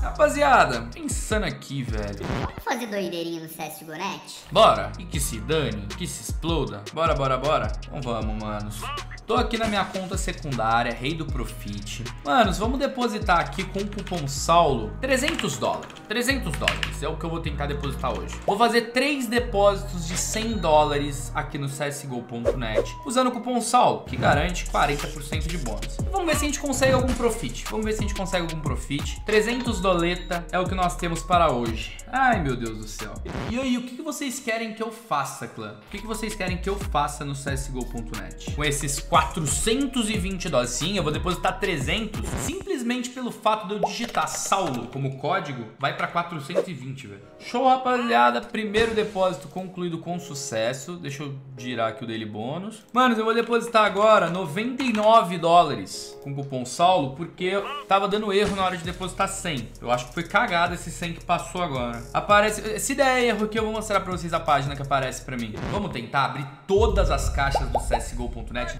Rapaziada, pensando aqui, velho. Vamos fazer doideirinha no CSGO Net? Bora. E que se dane, que se exploda. Bora, bora, bora. Então vamos, manos. Tô aqui na minha conta secundária, rei do Profit. Manos, vamos depositar aqui com o cupom Saulo 300 dólares. 300 dólares é o que eu vou tentar depositar hoje. Vou fazer três depósitos de 100 dólares aqui no csgo.net usando o cupom Saulo, que garante 40% de bônus. Vamos ver se a gente consegue algum profit. Vamos ver se a gente consegue algum profit. 300 doleta é o que nós temos para hoje. Ai, meu Deus do céu. E aí, o que vocês querem que eu faça, clã? O que vocês querem que eu faça no csgo.net? Com esses 420 dólares. Sim, eu vou depositar 300 simplesmente pelo fato de eu digitar Saulo como código, vai para 420, velho. Show, rapaziada. Primeiro depósito concluído com sucesso. Deixa eu girar aqui o daily bônus. Manos, eu vou depositar agora 99 dólares com cupom Saulo, porque tava dando erro na hora de depositar 100. Eu acho que foi cagado esse 100 que passou agora. Aparece... Se der erro aqui, eu vou mostrar pra vocês a página que aparece pra mim. Vamos tentar abrir todas as caixas do csgo.net.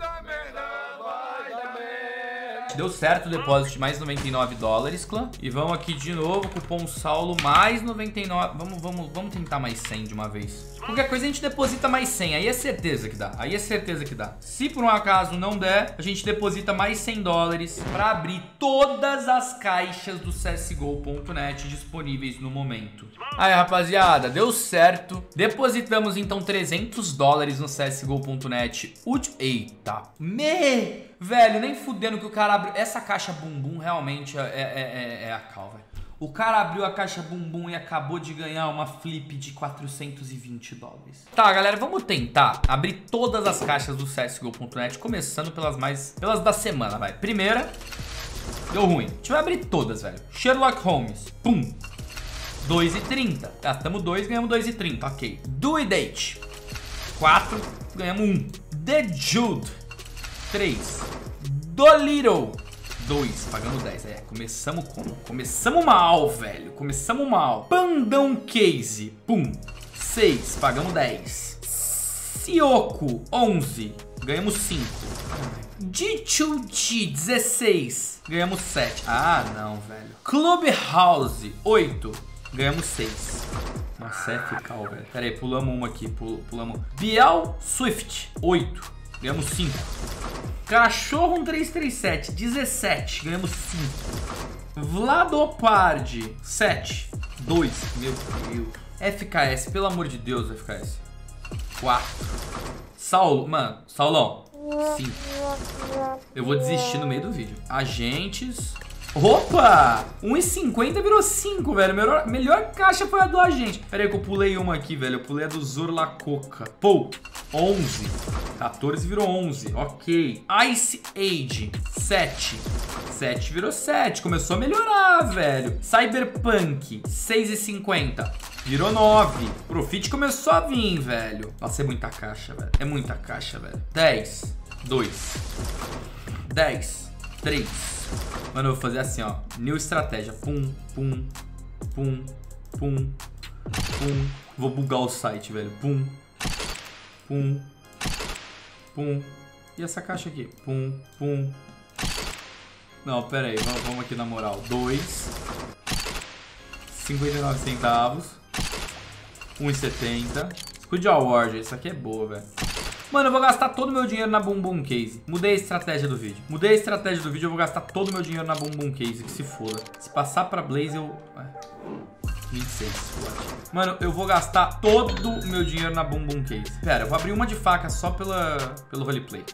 Deu certo o depósito de mais 99 dólares, clã. E vamos aqui de novo, cupom Saulo, mais 99. Vamos, vamos, vamos tentar mais 100 de uma vez. Qualquer coisa a gente deposita mais 100, aí é certeza que dá. Aí é certeza que dá. Se por um acaso não der, a gente deposita mais 100 dólares para abrir todas as caixas do CSGO.net disponíveis no momento. Aí, rapaziada, deu certo. Depositamos então 300 dólares no CSGO.net. Eita. Me... Velho, nem fudendo que o cara abre. Essa caixa bumbum realmente é, é, é, é a cal, velho. O cara abriu a caixa bumbum e acabou de ganhar uma flip de 420 dólares. Tá, galera, vamos tentar abrir todas as caixas do CSGO.net, começando pelas mais... pelas da semana, vai. Primeira, deu ruim. A gente vai abrir todas, velho. Sherlock Holmes, pum. 2,30. Gastamos 2, ganhamos 2,30, ok. Do e Date, 4, ganhamos 1. The Jude, 3. Do Little, 2, pagando 10. É, começamos como? Começamos mal, velho. Começamos mal. Pandão Case, pum. 6, pagamos 10. Sioco, 11, ganhamos 5. D2G, 16, ganhamos 7. Ah, não, velho. Clubhouse, 8, ganhamos 6. Nossa, é fical, velho. Pera aí, pulamos uma aqui, pulamos. Bial Swift, 8, ganhamos 5. Cachorro 1337, 17, ganhamos 5. Vladopard, 7, 2, meu Deus. FKS, pelo amor de Deus, FKS. 4. Saulo, mano, Saulão, 5. Eu vou desistir no meio do vídeo. Agentes, Opa! 1,50 virou 5, velho. Melhor, melhor caixa foi a do agente. Pera aí que eu pulei uma aqui, velho. Eu pulei a do Zorla Coca. Pô, 11. 14 virou 11. Ok. Ice Age, 7. 7 virou 7. Começou a melhorar, velho. Cyberpunk, 6,50. Virou 9. Profit começou a vir, velho. Nossa, é muita caixa, velho. É muita caixa, velho. 10. 2. 10. 3. Mano, eu vou fazer assim, ó. New estratégia. Pum, pum, pum, pum, pum. Vou bugar o site, velho. Pum, pum, pum. E essa caixa aqui? Pum, pum. Não, pera aí. Vamos, vamos aqui na moral. 2. 59 centavos. 1,70. Squid Award. Isso aqui é boa, velho. Mano, eu vou gastar todo o meu dinheiro na Bumbum Case. Mudei a estratégia do vídeo. Mudei a estratégia do vídeo, eu vou gastar todo o meu dinheiro na Bumbum Case, que se foda. Se passar pra Blaze, eu... 26, Mano, eu vou gastar todo o meu dinheiro na Bumbum Case. Pera, eu vou abrir uma de faca só pela, pelo roleplay.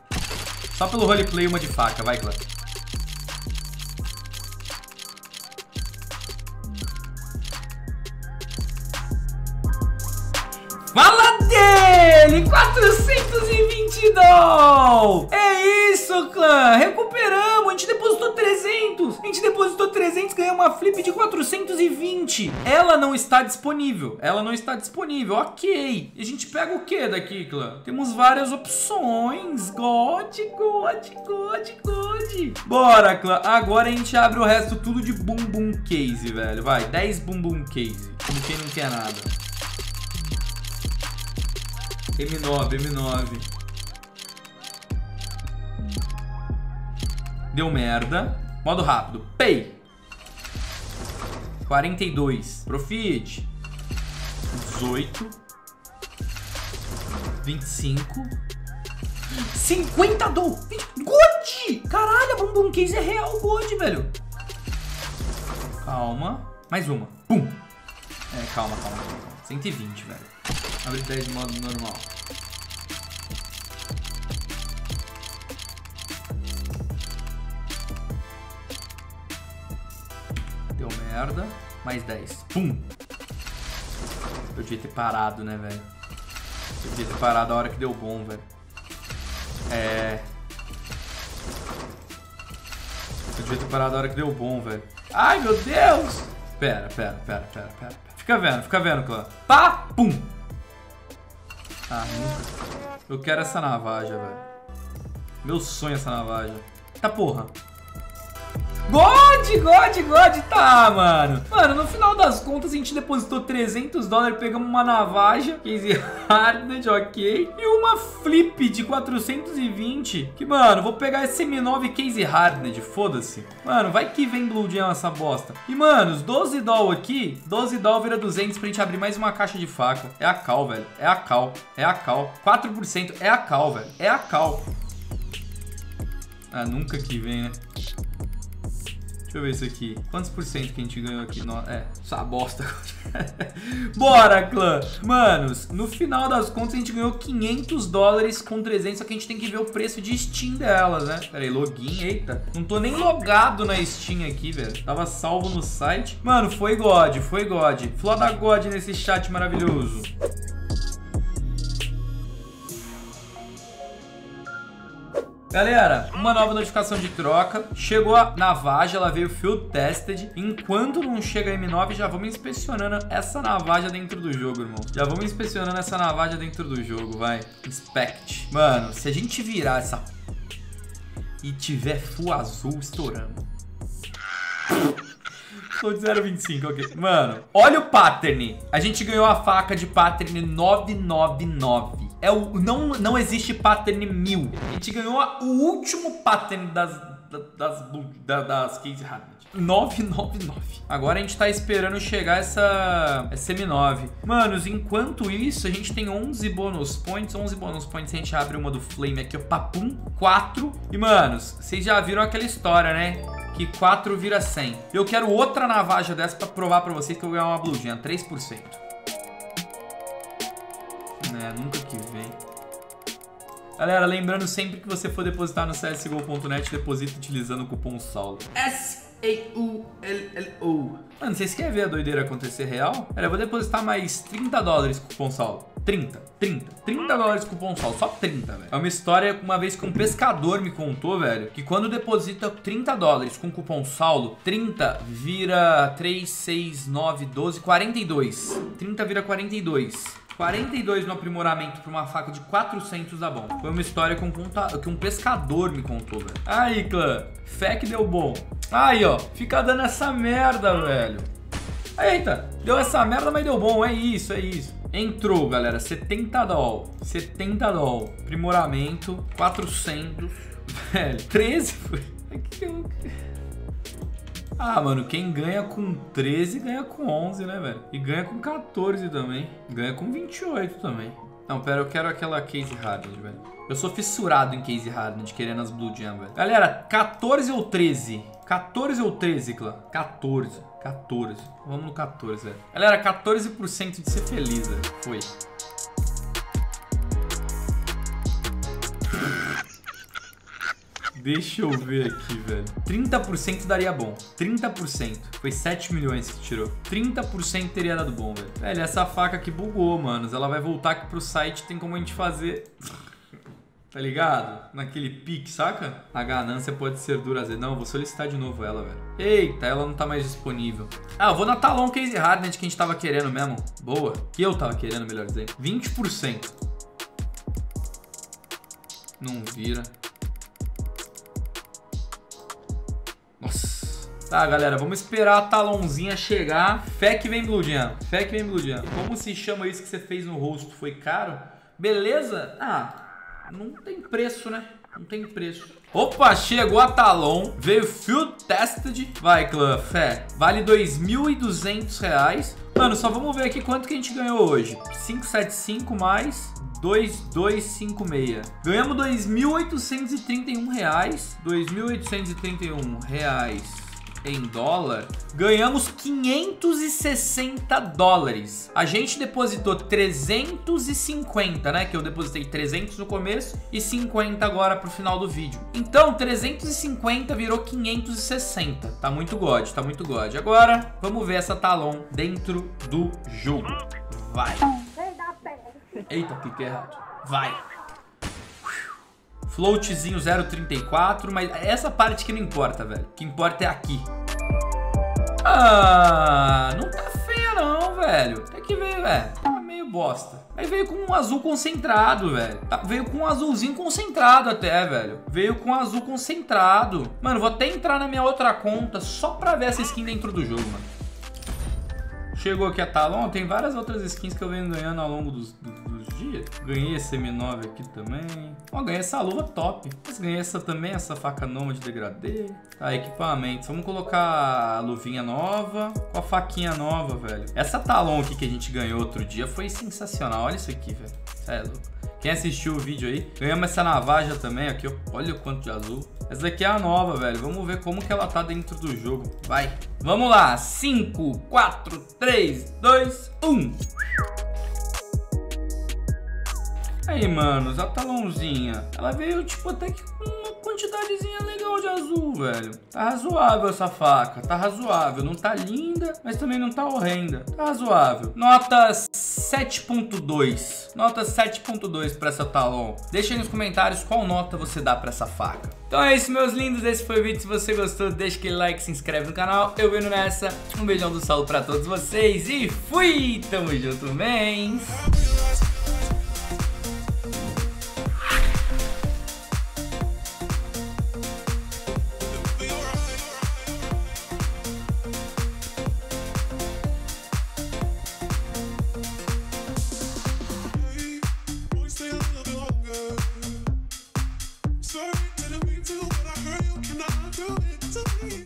Só pelo roleplay, uma de faca. Vai, Clã. Fala dele! 420 doll! É isso, clã! Recuperamos! A gente depositou 300! A gente depositou 300 ganhou uma flip de 420! Ela não está disponível. Ela não está disponível. Ok. E a gente pega o que daqui, clã? Temos várias opções. God, God, God, God. Bora, clã. Agora a gente abre o resto tudo de bumbum case, velho. Vai, 10 bumbum case. Como quem não quer nada. M9, M9. Deu merda. Modo rápido. Pay. 42. Profit. 18. 25. 50 do. God! Caralho, a Bumbum Case é real God, velho. Calma. Mais uma. Pum. É, calma, calma, calma. 120, velho. Abre 10 de modo normal. Merda. Mais 10. Pum. Eu devia ter parado, né, velho? Eu devia ter parado a hora que deu bom, velho. É... Eu devia ter parado a hora que deu bom, velho. Ai, meu Deus! Pera, pera, pera, pera, pera. Fica vendo, fica vendo, clã. Pá! Pum! Ah, nunca. Eu quero essa navaja, velho. Meu sonho é essa navaja. Tá porra. God, God, God, tá, mano. Mano, no final das contas, a gente depositou 300 dólares, pegamos uma navaja, case hardened, ok, e uma flip de 420, que, mano, vou pegar esse M9 case hardened, foda-se. Mano, vai que vem Blue Jam essa bosta. E, mano, os 12 doll aqui, 12 doll vira 200 pra gente abrir mais uma caixa de faca. É a cal, velho. É a cal. É a cal. 4% é a cal, velho. É a cal. Ah, nunca que vem, né? Deixa eu ver isso aqui. Quantos por cento que a gente ganhou aqui? No... É, essa bosta. Bora, clã! Manos, no final das contas a gente ganhou 500 dólares com 300, só que a gente tem que ver o preço de Steam delas, né? Pera aí, login, eita. Não tô nem logado na Steam aqui, velho. Tava salvo no site. Mano, foi God, foi God. Floda God nesse chat maravilhoso. Galera, uma nova notificação de troca. Chegou a navaja, ela veio field tested. Enquanto não chega a M9, já vamos inspecionando essa navaja dentro do jogo, irmão. Já vamos inspecionando essa navaja dentro do jogo, vai. Inspect. Mano, se a gente virar essa e tiver full azul estourando. Sou de 0,25, ok. Mano, olha o pattern. A gente ganhou a faca de pattern 999 é o não não existe pattern mil. A gente ganhou o último pattern das das, das, das Case Hardened. 999. Agora a gente tá esperando chegar essa, essa M9. Manos, enquanto isso, a gente tem 11 bônus points. 11 bônus points, a gente abre uma do Flame aqui, ó, papum, 4. E, manos, vocês já viram aquela história, né? Que 4 vira 100. Eu quero outra navaja dessa pra provar pra vocês que eu ganhar uma Blue Gem, 3% né? Nunca que vem. Galera, lembrando sempre que você for depositar no csgo.net, deposita utilizando o cupom SAULO. S-A-U-L-L-O. Mano, vocês querem ver a doideira acontecer real? Pera, eu vou depositar mais 30 dólares com cupom SAULO. 30, 30, 30 dólares com cupom SAULO, só 30, velho. É uma história, uma vez que um pescador me contou, velho, que quando deposita 30 dólares com cupom SAULO, 30 vira 3, 6, 9, 12, 42. 30 vira 42. 42 no aprimoramento para uma faca de 400 dá bom. Foi uma história que um, conta... que um pescador me contou, velho. Aí, clã. Fé que deu bom. Aí, ó. Fica dando essa merda, velho. Eita. Deu essa merda, mas deu bom. É isso, é isso. Entrou, galera. 70 doll. 70 doll. Aprimoramento. 400. Velho. 13 foi. Ah, mano, quem ganha com 13 ganha com 11, né, velho? E ganha com 14 também. Ganha com 28 também. Não, pera, eu quero aquela Case Hardened, velho. Eu sou fissurado em Case Hardened, querendo as Blue Jam, velho. Galera, 14 ou 13? 14 ou 13, clã? 14. 14. Vamos no 14, velho. Galera, 14% de ser feliz, velho. Foi. Deixa eu ver aqui, velho. 30% daria bom. 30%. Foi 7 milhões que tirou. 30% teria dado bom, velho. Velho, essa faca aqui bugou, manos. Ela vai voltar aqui pro site. Tem como a gente fazer... Tá ligado? Naquele pique, saca? A ganância pode ser dura. Não, eu vou solicitar de novo ela, velho. Eita, ela não tá mais disponível. Ah, eu vou na Talon Case Hardened que a gente tava querendo mesmo. Boa. Que eu tava querendo, melhor dizendo. 20%. Não vira. Tá, galera, vamos esperar a talãozinha chegar. Fé que vem Bloodian. Fé que vem Bloodian. Como se chama isso que você fez no rosto? Foi caro? Beleza? Ah, não tem preço, né? Não tem preço. Opa, chegou a Talon, veio Field Tested. Vai, clã, fé. Vale 2.200 reais. Mano, só vamos ver aqui quanto que a gente ganhou hoje. 575 mais 2256. Ganhamos 2.831 reais. 2.831 reais em dólar, ganhamos 560 dólares. A gente depositou 350, né? Que eu depositei 300 no começo e 50 agora pro final do vídeo. Então, 350 virou 560. Tá muito god, tá muito god. Agora, vamos ver essa Talon dentro do jogo. Vai. Eita, cliquei errado. Vai. Floatzinho 0,34, mas essa parte que não importa, velho. O que importa é aqui. Ah, não tá feia não, velho. Até que veio, velho. Tá meio bosta. Aí veio com um azul concentrado, velho. Tá, veio com um azulzinho concentrado até, velho. Veio com um azul concentrado. Mano, vou até entrar na minha outra conta só pra ver essa skin dentro do jogo, mano. Chegou aqui a Talon, tem várias outras skins que eu venho ganhando ao longo dos, dos, dos dias. Ganhei esse M9 aqui também. Ó, ganhei essa luva top. Mas ganhei essa também, essa faca nova de degradê. Tá, equipamentos. Vamos colocar a luvinha nova com a faquinha nova, velho. Essa Talon aqui que a gente ganhou outro dia foi sensacional. Olha isso aqui, velho. É louco. Quem assistiu o vídeo aí, ganhamos essa navaja também aqui, ó. Olha o quanto de azul. Essa daqui é a nova, velho. Vamos ver como que ela tá dentro do jogo. Vai. Vamos lá. 5, 4, 3, 2, 1. Aí, manos, a talãozinha. Ela veio, tipo, até que com uma quantidadezinha legal de azul, velho. Tá razoável essa faca. Tá razoável. Não tá linda, mas também não tá horrenda. Tá razoável. Nota 7.2. Nota 7.2 pra essa talon. Deixa aí nos comentários qual nota você dá pra essa faca. Então é isso, meus lindos. Esse foi o vídeo. Se você gostou, deixa aquele like, se inscreve no canal. Eu vendo nessa. Um beijão do solo pra todos vocês e fui! Tamo junto, mens!